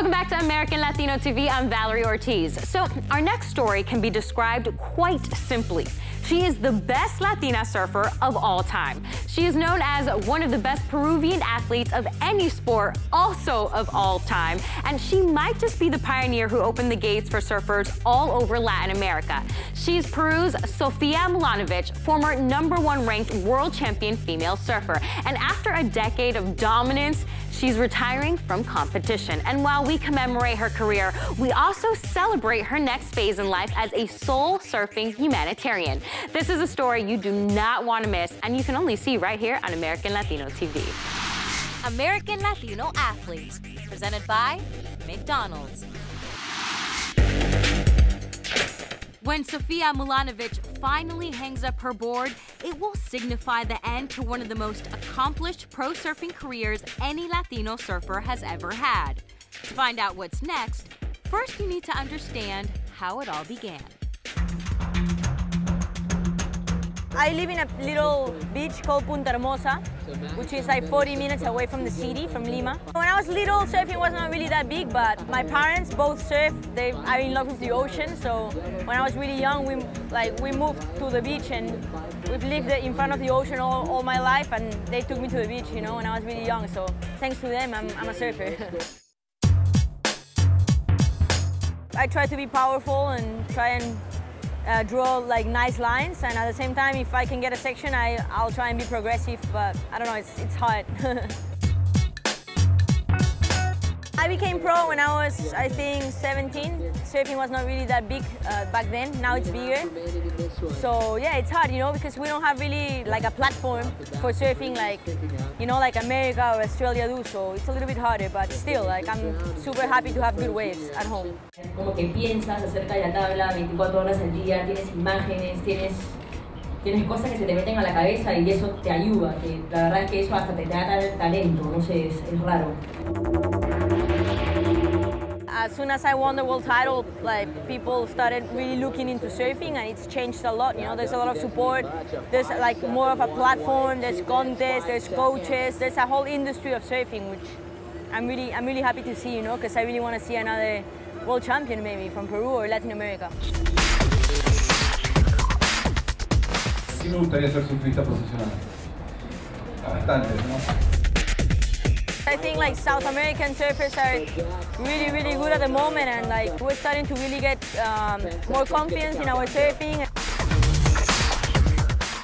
Welcome back to American Latino TV. I'm Valery Ortiz. So, our next story can be described quite simply. She is the best Latina surfer of all time. She is known as one of the best Peruvian athletes of any sport, also of all time. And she might just be the pioneer who opened the gates for surfers all over Latin America. She's Peru's Sofia Mulanovich, former number one ranked world champion female surfer. And after a decade of dominance, she's retiring from competition. And while we commemorate her career, we also celebrate her next phase in life as a soul surfing humanitarian. This is a story you do not want to miss, and you can only see right here on American Latino TV. American Latino Athletes, presented by McDonald's. When Sofia Mulanovich finally hangs up her board, it will signify the end to one of the most accomplished pro surfing careers any Latino surfer has ever had. To find out what's next, first you need to understand how it all began. I live in a little beach called Punta Hermosa, which is like 40 minutes away from the city, from Lima. When I was little, surfing was not really that big, but my parents both surf. They are in love with the ocean, so when I was really young, we like we moved to the beach and we've lived in front of the ocean all, all my life, and they took me to the beach, you know, when I was really young. So thanks to them, I'm, I'm a surfer. I try to be powerful and try and uh, draw like nice lines and at the same time if I can get a section I, I'll try and be progressive but I don't know it's, it's hard. I became pro when I was, I think, 17. Surfing was not really that big uh, back then. Now it's bigger. So yeah, it's hard, you know, because we don't have really like a platform for surfing like, you know, like America or Australia do. So it's a little bit harder, but still, like I'm super happy to have good waves at home. Como que piensas acerca de la tabla 24 horas al día, tienes imágenes, tienes tienes cosas que se te meten a la cabeza y eso te ayuda, que la verdad es que eso hasta te da talento, no sé, es, es raro. As soon as I won the world title, like people started really looking into surfing, and it's changed a lot. You know, there's a lot of support. There's like more of a platform. There's contests. There's coaches. There's a whole industry of surfing, which I'm really, I'm really happy to see. You know, because I really want to see another world champion maybe from Peru or Latin America. Me gustaría ser surfista profesional. Bastante, ¿no? I think like South American surfers are really, really good at the moment and like we're starting to really get um, more confidence in our surfing.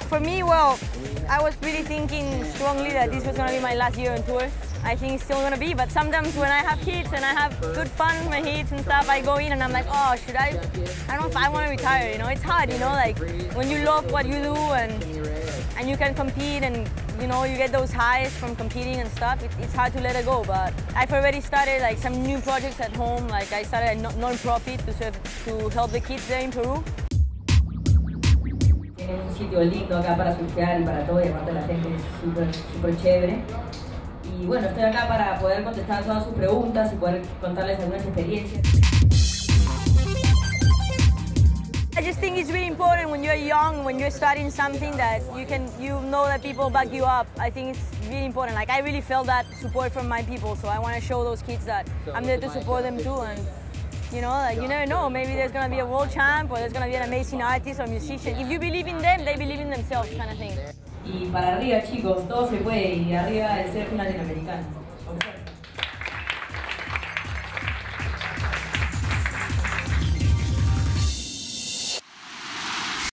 For me, well, I was really thinking strongly that this was going to be my last year on tour. I think it's still going to be, but sometimes when I have hits and I have good fun with my hits and stuff, I go in and I'm like, oh, should I? I don't know if I want to retire, you know? It's hard, you know, like when you love what you do and, and you can compete and you know, you get those highs from competing and stuff, it, it's hard to let it go. But I've already started like some new projects at home. Like I started a non-profit to, serve, to help the kids there in Peru. Tienen un sitio lindo acá para surfear y para todo, y aparte la gente es súper, súper chévere. Y bueno, estoy acá para poder contestar todas sus preguntas y poder contarles algunas experiencias. I just think it's really important when you're young, when you're starting something that you can, you know that people back you up. I think it's really important. Like I really felt that support from my people, so I want to show those kids that I'm there to support them too. And you know, like you never know, maybe there's gonna be a world champ or there's gonna be an amazing artist or musician. If you believe in them, they believe in themselves, kind of thing. Y para arriba, chicos, todo se puede y arriba el surf latinoamericano.